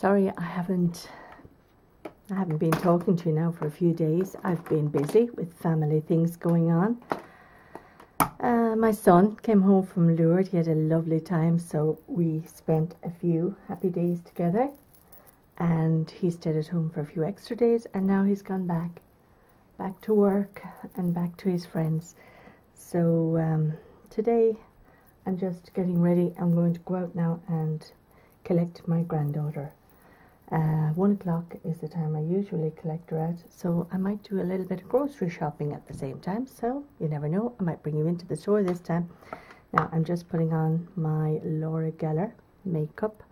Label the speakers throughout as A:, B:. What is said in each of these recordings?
A: Sorry, I haven't I haven't been talking to you now for a few days. I've been busy with family things going on. Uh, my son came home from Lourdes. He had a lovely time, so we spent a few happy days together. And he stayed at home for a few extra days, and now he's gone back, back to work and back to his friends. So um, today, I'm just getting ready. I'm going to go out now and collect my granddaughter. Uh, one o'clock is the time I usually collect her so I might do a little bit of grocery shopping at the same time. So you never know, I might bring you into the store this time. Now I'm just putting on my Laura Geller makeup.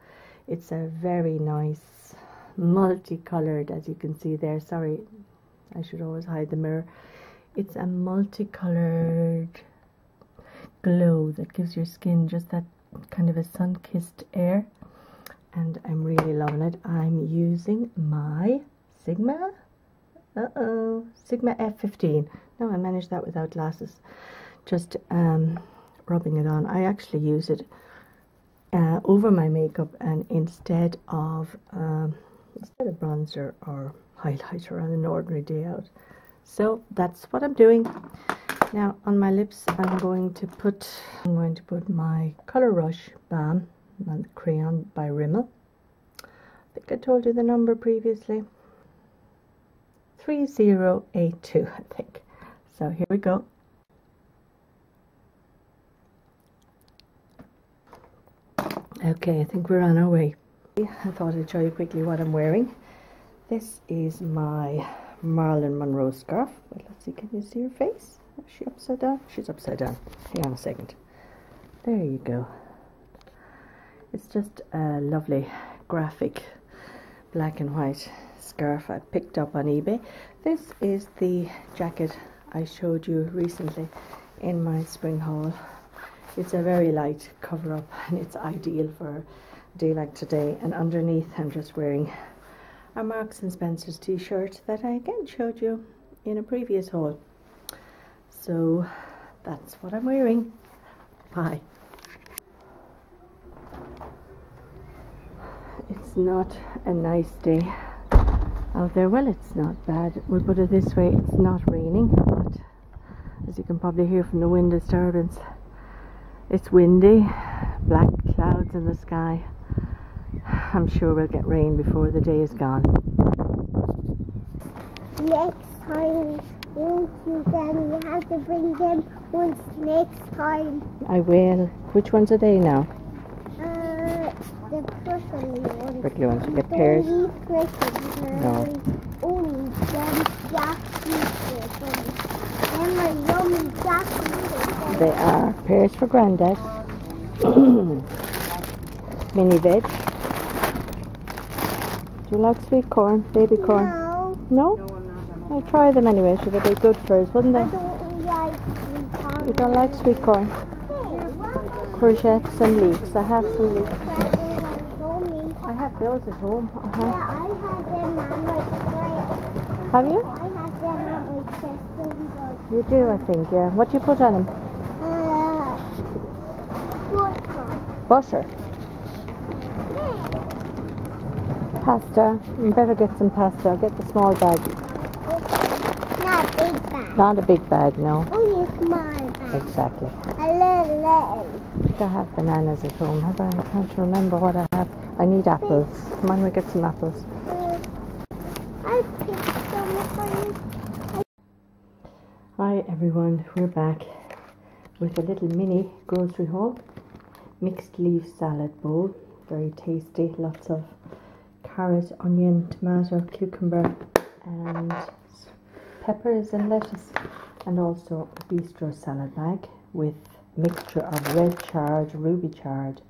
A: It's a very nice, multicolored, as you can see there. Sorry, I should always hide the mirror. It's a multicolored glow that gives your skin just that kind of a sun-kissed air and I'm really loving it. I'm using my Sigma, uh-oh, Sigma F15. No, I managed that without glasses. Just um, rubbing it on. I actually use it uh, over my makeup and instead of um, instead of bronzer or highlighter on an ordinary day out. So that's what I'm doing. Now on my lips I'm going to put I'm going to put my Color Rush Balm crayon by Rimmel. I think I told you the number previously. 3082, I think. So here we go. Okay, I think we're on our way. I thought I'd show you quickly what I'm wearing. This is my Marilyn Monroe scarf. But let's see, can you see her face? Is she upside down? She's upside down. Hang on a second. There you go. It's just a lovely graphic black and white scarf I picked up on eBay. This is the jacket I showed you recently in my spring haul. It's a very light cover up and it's ideal for a day like today. And underneath I'm just wearing a Marks and Spencer's t-shirt that I again showed you in a previous haul. So that's what I'm wearing. Bye. Not a nice day out there. Well, it's not bad. We'll put it this way it's not raining, but as you can probably hear from the wind disturbance, it's windy, black clouds in the sky. I'm sure we'll get rain before the day is gone.
B: Next time, won't you then? You have to bring them once next time.
A: I will. Which ones are they now?
B: The prickly ones.
A: You get pears?
B: Don't eat prickly.
A: No.
B: Only them jackfruit. Them are yummy jackfruit.
A: They are pears for granddad. Mini veg. Do you like sweet corn? Baby corn?
B: No,
A: No? I'll try them anyway, so they'd be good for us, wouldn't
B: I
A: they?
B: don't like sweet corn.
A: You don't like sweet corn? Courgettes and leeks. I have some leeks.
B: But they have yummy.
A: I have at home.
B: Yeah,
A: Uh-huh.
B: I have them on my chest.
A: Have you?
B: I have them on my chest.
A: You do, I think, yeah. What do you put on them?
B: Uh, butter.
A: Butter. Pasta. You better get some pasta. I'll get the small bag.
B: Not a big bag.
A: Not a big bag, no.
B: Only a small bag.
A: Exactly.
B: A little, little.
A: I think I have bananas at home. Have I? I can't remember what I have. I need apples. Come on, we get some apples. Hi everyone, we're back with a little mini grocery haul. Mixed leaf salad bowl, very tasty. Lots of carrot, onion, tomato, cucumber, and peppers and lettuce, and also a bistro salad bag with mixture of red chard, ruby chard,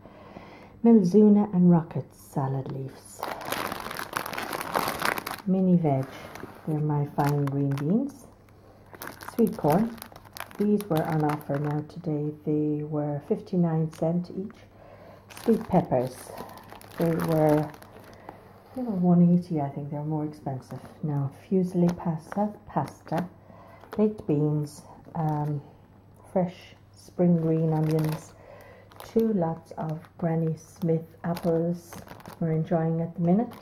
A: mizuna, and rocket salad leaves. Mini veg, they're my fine green beans sweet corn. These were on offer now today. They were 59 cent each. Sweet peppers. They were they were 180 I think. They were more expensive. Now fusilli pasta, pasta, baked beans, um, fresh spring green onions, two lots of Granny Smith apples we're enjoying at the minute.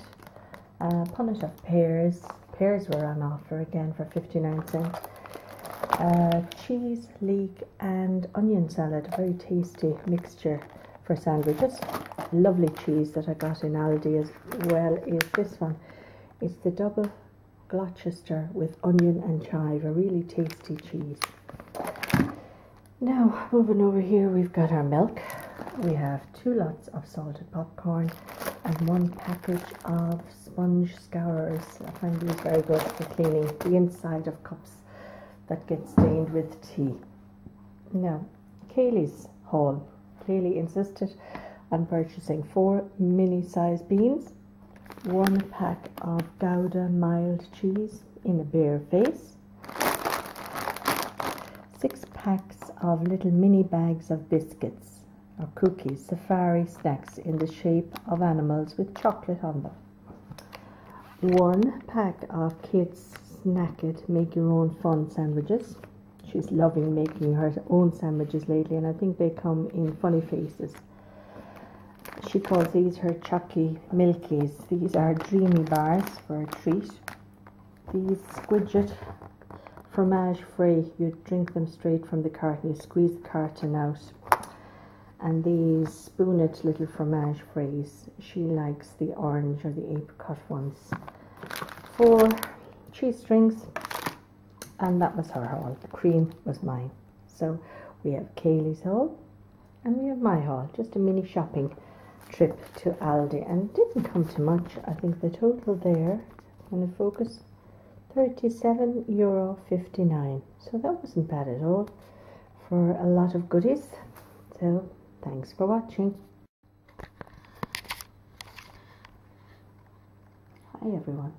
A: A punnet of pears. Pears were on offer again for 59 cents. Uh, cheese, leek, and onion salad. Very tasty mixture for sandwiches. Lovely cheese that I got in Aldi as well is this one. It's the double Gloucester with onion and chive. A really tasty cheese. Now, moving over here, we've got our milk. We have two lots of salted popcorn and one package of sponge scourers. I find these very good for cleaning the inside of cups that get stained with tea. Now, Kaylee's haul. Kaylee insisted on purchasing four mini-sized beans, one pack of Gouda mild cheese in a bare face, six packs of little mini bags of biscuits or cookies, safari snacks in the shape of animals with chocolate on them. One pack of kids' snack-it make your own fun sandwiches. She's loving making her own sandwiches lately, and I think they come in funny faces. She calls these her Chucky Milkies. These are dreamy bars for a treat. These squidget fromage frais. You drink them straight from the carton. You squeeze the carton out. And these spoonet little fromage frais. She likes the orange or the apricot ones. Four cheese strings. And that was her haul. The cream was mine. So we have Kaylee's haul and we have my haul. Just a mini shopping trip to Aldi and didn't come to much. I think the total there, I'm going to focus, 37 euro 59 so that wasn't bad at all for a lot of goodies. So thanks for watching. Hi everyone.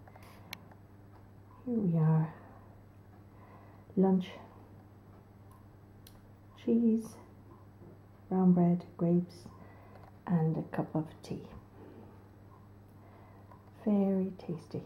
A: Here we are. Lunch. Cheese brown bread grapes and a cup of tea. Very tasty